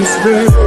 this way.